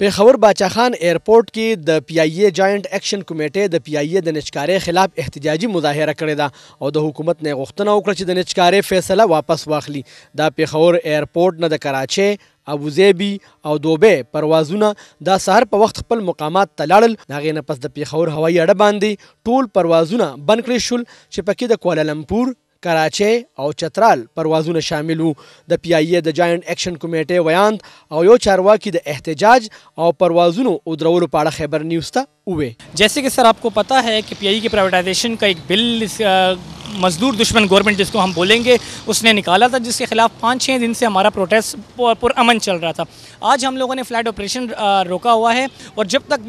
پېښور باچاخان اېرپورټ کې د پي آی اې جاینټ اېکشن کمېټۍ د پي آی اې د نجکارۍ خلاف احتجاجي مظاهره کړې ده او د حکومت نه یې غوښتنه وکړه چې د نجکارۍ فېصله واپس واخلي. دا پېښور اېرپورټ نه د کراچۍ، ابوظیبي او دوبۍ پروازونه دا سهار په وخت خپل مقامات ته لاړل، د هغې نه پس د پېښور هوایي اډه باندې ټول پروازونه بند کړې شول چې پکې د کوالالمپور، کراچۍ او چترال پروازونه شامل وو. د پي آی اې د جاینټ اکشن کمېټۍ ویاند او یو چارواکي د احتجاج او پروازونو اودرولو په اړه خیبر نیوز ته ووې. جیسې که سر آپکو پتا هې که پي آی اې کې پرایوټایزیشن کا ایک بل مزدور دشمن ګورنمنټ جسکو هم بولېنګ ګې اس نې نکالا تا جس کې خلاف پانچ چهې دن سې همارا پروټیسټ پر امن چل رها تا آج هم لوګو نې فلائټ آپریشن روکا هوا هې اور جب تک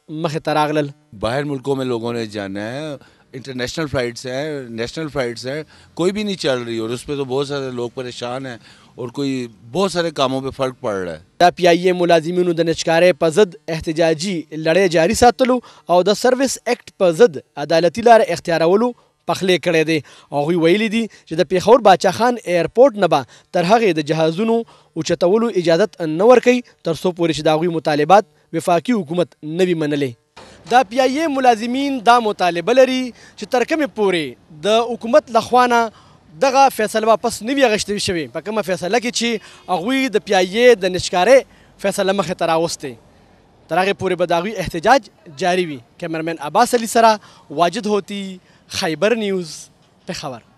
مخې ته راغلل. باهر ملکو مې لوګو نې جانا هې انټرنېشنل فلائټس هې نېشنل فلائټس هې کوئي بهي نهي چل رهي اور اس پې تو بهت سارې لوګ پرېشان هې اور کوئي بهت سارې کامو پې فرق پړ رها هې. د پي آئي اېم ملازمينو د نچکارۍ په ضد احتجاجي لړۍ جاري ساتلو او د سروس اېکټ په ضد عدالتي لارې اختيارولو پخلی کړی دی او هغوی ويلي دي چې د پېښور باچا خان اېئرپورټ نه به تر هغې د جهازونو اوچتولو اجازت نه ورکوي تر څو پورې چې د هغوی مطالبات وفاقي حکومت نه وي منلې. د پي آی اې ملازمین دا مطالبه لري چې تر کومې پورې د حکومت له خوا نه دغه فیصله واپس نه وي اخیستل شوې په کومه فیصله کې چې هغوی د پي آی اې د نشکارۍ فیصله مخې ته راوستې تر هغې پورې به د هغوی احتجاج جاري وي. کیمرمین عباس علي سره واجد هوتي، خیبر نیوز، پېښور.